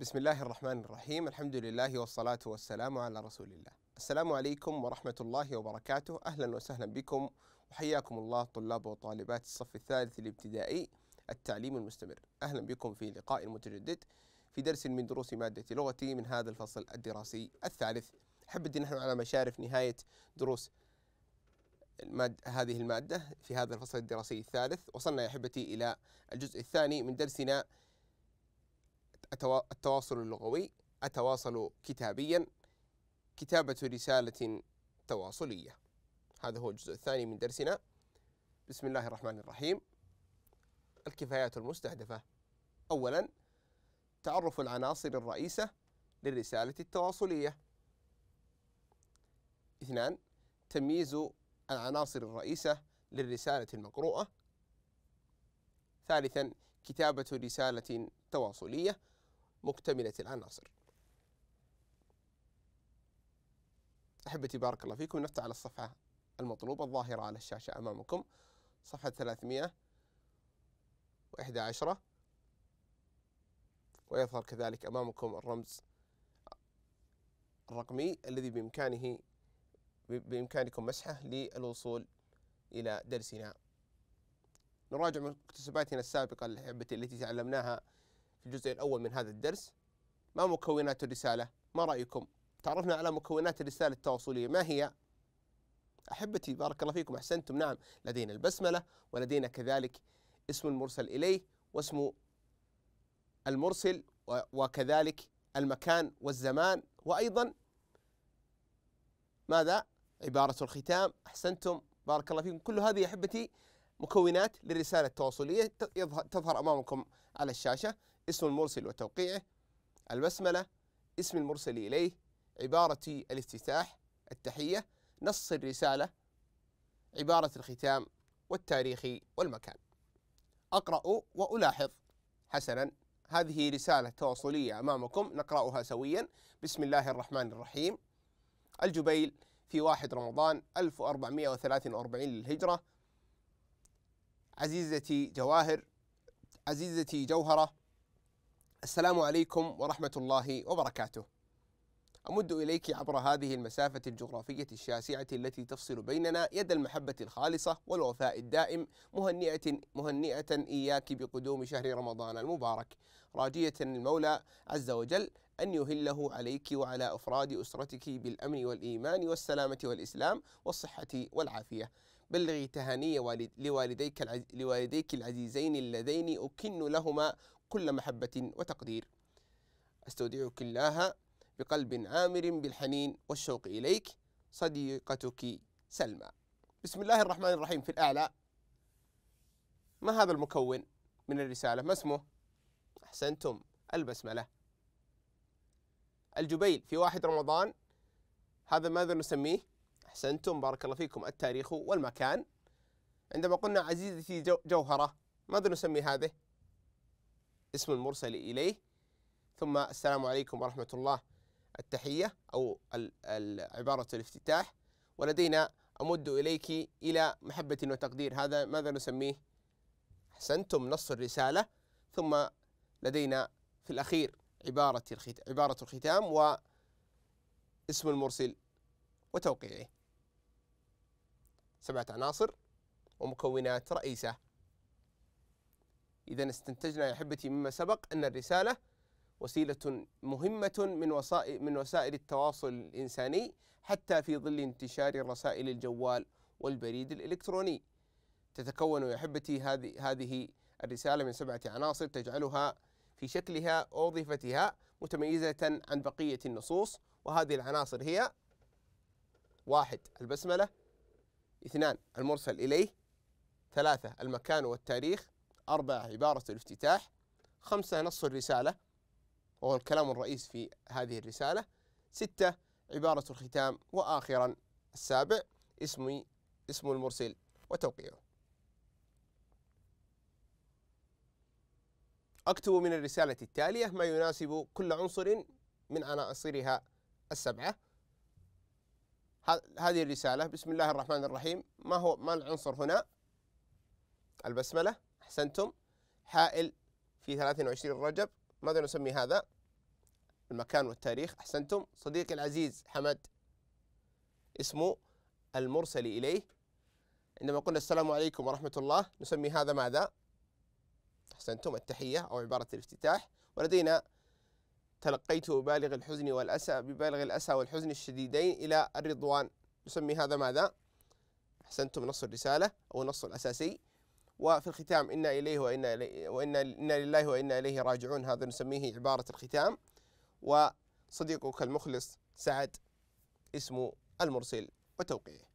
بسم الله الرحمن الرحيم الحمد لله والصلاة والسلام على رسول الله السلام عليكم ورحمة الله وبركاته أهلا وسهلا بكم وحياكم الله طلاب وطالبات الصف الثالث الابتدائي التعليم المستمر أهلا بكم في لقاء متجدد في درس من دروس مادة لغتي من هذا الفصل الدراسي الثالث أحب نحن على مشارف نهاية دروس الماد هذه المادة في هذا الفصل الدراسي الثالث وصلنا يا أحبتي إلى الجزء الثاني من درسنا التواصل اللغوي أتواصل كتابيا كتابة رسالة تواصلية. هذا هو الجزء الثاني من درسنا. بسم الله الرحمن الرحيم. الكفايات المستهدفة. أولا تعرف العناصر الرئيسة للرسالة التواصلية. اثنان تمييز العناصر الرئيسة للرسالة المقروءة. ثالثا كتابة رسالة تواصلية. مكتملة العناصر. أحبتي بارك الله فيكم نفتح على الصفحة المطلوبة الظاهرة على الشاشة أمامكم. صفحة 311 ويظهر كذلك أمامكم الرمز الرقمي الذي بإمكانه بإمكانكم مسحه للوصول إلى درسنا. نراجع مكتسباتنا السابقة التي تعلمناها في الجزء الأول من هذا الدرس. ما مكونات الرسالة؟ ما رأيكم؟ تعرفنا على مكونات الرسالة التواصلية. ما هي؟ أحبتي بارك الله فيكم أحسنتم. نعم لدينا البسملة ولدينا كذلك اسم المرسل إليه واسم المرسل وكذلك المكان والزمان وأيضا ماذا؟ عبارة الختام. أحسنتم. بارك الله فيكم. كل هذه أحبتي مكونات للرسالة التواصلية تظهر أمامكم على الشاشة. اسم المرسل وتوقيعه البسملة اسم المرسل إليه عبارة الافتتاح التحية نص الرسالة عبارة الختام والتاريخ والمكان. أقرأ وألاحظ. حسنا. هذه رسالة تواصلية أمامكم نقرأها سويا. بسم الله الرحمن الرحيم. الجبيل في واحد رمضان 1443 للهجرة. عزيزتي جواهر عزيزتي جوهرة السلام عليكم ورحمة الله وبركاته. أمد إليك عبر هذه المسافة الجغرافية الشاسعة التي تفصل بيننا يد المحبة الخالصة والوفاء الدائم مهنئة مهنئة إياك بقدوم شهر رمضان المبارك راجية المولى عز وجل أن يهله عليك وعلى أفراد أسرتك بالأمن والإيمان والسلامة والإسلام والصحة والعافية بلغي تهاني لوالديك لوالديك العزيزين اللذين أكن لهما كل محبة وتقدير. أستودعك الله بقلب عامر بالحنين والشوق إليك صديقتك سلمى. بسم الله الرحمن الرحيم. في الأعلى ما هذا المكون من الرسالة؟ ما اسمه؟ أحسنتم. البسملة. الجبيل. في واحد رمضان هذا ماذا نسميه؟ أحسنتم بارك الله فيكم. التاريخ والمكان. عندما قلنا عزيزتي جوهرة ماذا نسمي هذه. اسم المرسل إليه. ثم السلام عليكم ورحمة الله. التحية أو عبارة الافتتاح. ولدينا أمد إليك إلى محبة وتقدير. هذا ماذا نسميه؟ أحسنتم نص الرسالة. ثم لدينا في الأخير عبارة عبارة الختام واسم المرسل وتوقيعه. سبعة عناصر ومكونات رئيسة إذا استنتجنا يا أحبتي مما سبق أن الرسالة وسيلة مهمة من وسائل من وسائل التواصل الإنساني حتى في ظل انتشار رسائل الجوال والبريد الإلكتروني. تتكون يا أحبتي هذه هذه الرسالة من سبعة عناصر تجعلها في شكلها ووظيفتها متميزة عن بقية النصوص وهذه العناصر هي واحد البسملة اثنان المرسل إليه ثلاثة المكان والتاريخ أربعة عبارة الافتتاح خمسة نص الرسالة وهو الكلام الرئيس في هذه الرسالة ستة عبارة الختام وآخرا السابع اسم اسم المرسل وتوقيعه. أكتب من الرسالة التالية ما يناسب كل عنصر من عناصرها السبعة. هذه الرسالة بسم الله الرحمن الرحيم. ما هو ما العنصر هنا؟ البسملة. أحسنتم. حائل في 23 رجب. ماذا نسمي هذا؟ المكان والتاريخ. أحسنتم. صديقي العزيز حمد. اسمه المرسل إليه. عندما قلنا السلام عليكم ورحمة الله نسمي هذا ماذا؟ أحسنتم. التحية أو عبارة الافتتاح. ولدينا تلقيت ببالغ الحزن والأسى ببالغ الأسى والحزن الشديدين إلى الرضوان. نسمي هذا ماذا؟ أحسنتم نص الرسالة أو النص الأساسي. وفي الختام إنا إليه وإنا إليه وإنا إنا لله وإنا إليه راجعون. هذا نسميه عبارة الختام. وصديقك المخلص سعد اسمه المرسل وتوقيعه.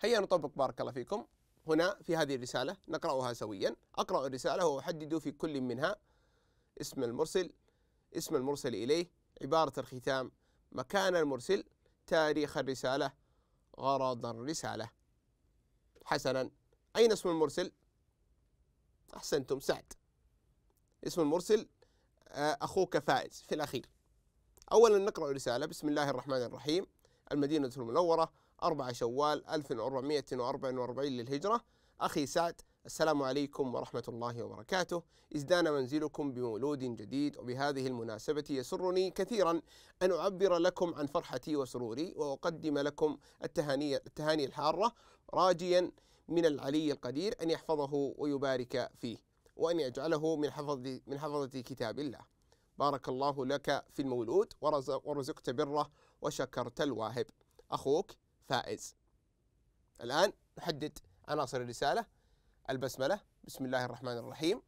هيا نطبق بارك الله فيكم. هنا في هذه الرسالة نقرأها سويا. أقرأ الرسالة وأحدد في كل منها اسم المرسل اسم المرسل إليه عبارة الختام مكان المرسل تاريخ الرسالة غرض الرسالة. حسنا. أين اسم المرسل؟ أحسنتم سعد. اسم المرسل آه، أخوك فائز في الأخير. أولا نقرأ الرسالة. بسم الله الرحمن الرحيم. المدينة المنورة. 4 شوال 1444 للهجرة. أخي سعد السلام عليكم ورحمة الله وبركاته. إزدان منزلكم بمولود جديد وبهذه المناسبة يسرني كثيرا أن أعبر لكم عن فرحتي وسروري وأقدم لكم التهاني, التهاني الحارة راجيا من العلي القدير أن يحفظه ويبارك فيه وأن يجعله من حفظ من حفظة كتاب الله. بارك الله لك في المولود ورزقت بره وشكرت الواهب. أخوك فائز. الآن نحدد عناصر الرسالة. البسملة بسم الله الرحمن الرحيم.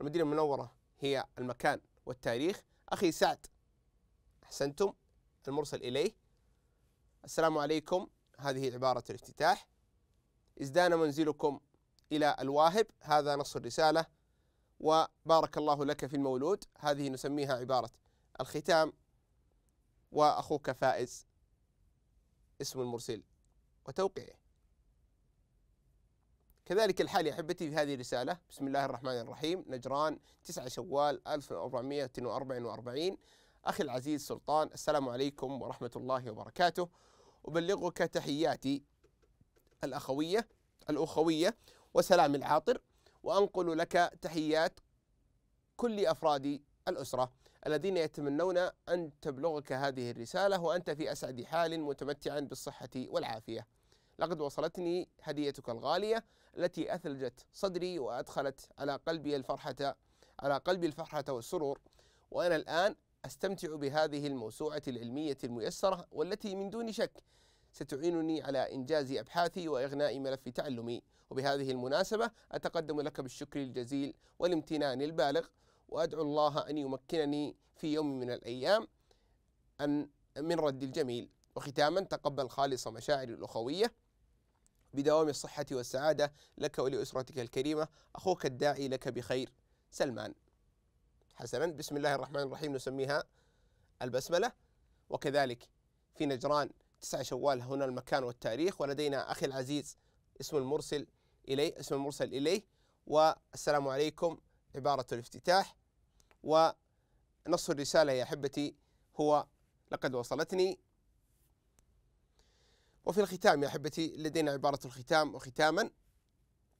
المدينة المنورة هي المكان والتاريخ. أخي سعد أحسنتم؟ المرسل إليه. السلام عليكم. هذه عبارة الافتتاح. إزدان منزلكم إلى الواهب. هذا نص الرسالة. وبارك الله لك في المولود. هذه نسميها عبارة الختام. وأخوك فائز. اسم المرسل وتوقيعه. كذلك الحال يا أحبتي في هذه الرسالة. بسم الله الرحمن الرحيم. نجران 9 شوال 1444 أخي العزيز سلطان السلام عليكم ورحمة الله وبركاته. أبلغك تحياتي الأخوية الأخوية وسلام العاطر. وأنقل لك تحيات كل أفراد الأسرة الذين يتمنون أن تبلغك هذه الرسالة وأنت في أسعد حال متمتعا بالصحة والعافية. لقد وصلتني هديتك الغالية التي أثلجت صدري وأدخلت على قلبي الفرحة على قلبي الفرحة والسرور. وأنا الآن أستمتع بهذه الموسوعة العلمية الميسرة والتي من دون شك ستعينني على إنجاز أبحاثي وإغناء ملف تعلمي. وبهذه المناسبة أتقدم لك بالشكر الجزيل والامتنان البالغ وأدعو الله أن يمكنني في يوم من الأيام أن من رد الجميل. وختاما تقبل خالص مشاعر الأخوية بدوام الصحة والسعادة لك ولأسرتك الكريمة. أخوك الداعي لك بخير. سلمان. حسنا بسم الله الرحمن الرحيم. نسميها البسملة. وكذلك في نجران تسعة شوال هنا المكان والتاريخ. ولدينا أخي العزيز اسم المرسل إليه اسم المرسل إليه. والسلام عليكم عبارة الافتتاح. ونص الرسالة يا أحبتي هو لقد وصلتني. وفي الختام يا أحبتي لدينا عبارة الختام وختاما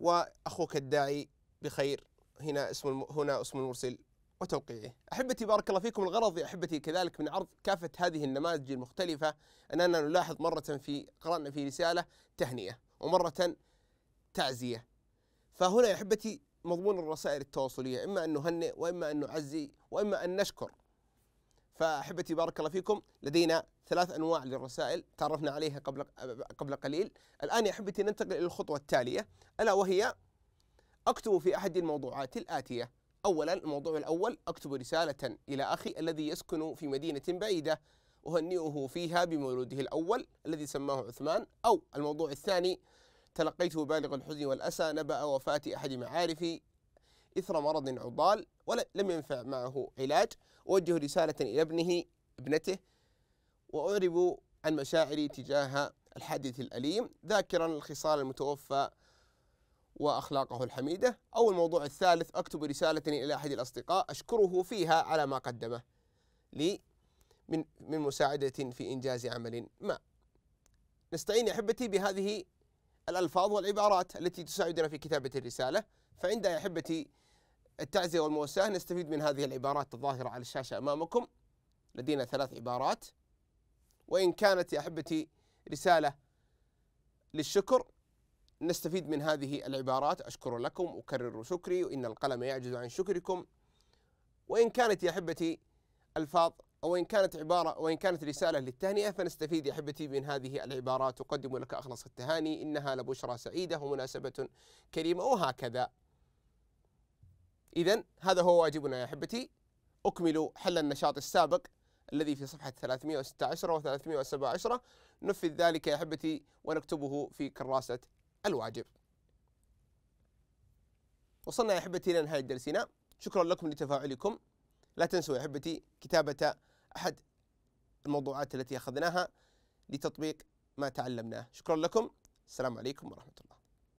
وأخوك الداعي بخير. هنا اسم هنا اسم المرسل وتوقيعه. أحبتي بارك الله فيكم الغرض يا أحبتي كذلك من عرض كافة هذه النماذج المختلفة أننا نلاحظ مرة في قرأنا في رسالة تهنئة ومرة تعزية. فهنا يا أحبتي مضمون الرسائل التواصلية إما أن نهنئ وإما أن نعزي وإما أن نشكر. فأحبتي بارك الله فيكم لدينا ثلاث أنواع للرسائل تعرفنا عليها قبل قبل قليل. الآن يا أحبتي ننتقل إلى الخطوة التالية ألا وهي أكتب في أحد الموضوعات الآتية. أولا الموضوع الأول أكتب رسالة إلى أخي الذي يسكن في مدينة بعيدة. أهنئه فيها بمولوده الأول الذي سماه عثمان. أو الموضوع الثاني تلقيت بالغ الحزن والأسى نبأ وفاة أحد معارفي إثر مرض عضال ولم ينفع معه علاج. أوجه رسالة إلى ابنه ابنته وأعرب عن مشاعري تجاه الحادث الأليم. ذاكرا الخصال المتوفى وأخلاقه الحميدة. أو الموضوع الثالث أكتب رسالة إلى أحد الأصدقاء أشكره فيها على ما قدمه لي من من مساعدة في إنجاز عمل ما. نستعين أحبتي بهذه الألفاظ والعبارات التي تساعدنا في كتابة الرسالة. فعند يا أحبتي التعزية والمواساة نستفيد من هذه العبارات الظاهرة على الشاشة أمامكم. لدينا ثلاث عبارات. وإن كانت يا أحبتي رسالة للشكر نستفيد من هذه العبارات. أشكر لكم أكرر شكري وإن القلم يعجز عن شكركم. وإن كانت يا أحبتي ألفاظ أو إن كانت عبارة وإن كانت رسالة للتهنئة فنستفيد يا أحبتي من هذه العبارات. أقدم لك أخلص التهاني. إنها لبشرى سعيدة ومناسبة كريمة وهكذا. إذا هذا هو واجبنا يا أحبتي. أكمل حل النشاط السابق الذي في صفحة 316 و 317 نفذ ذلك يا أحبتي ونكتبه في كراسة الواجب. وصلنا يا أحبتي إلى نهاية درسنا شكرا لكم لتفاعلكم. لا تنسوا يا أحبتي كتابة أحد الموضوعات التي أخذناها لتطبيق ما تعلمناه. شكرا لكم. السلام عليكم ورحمة الله.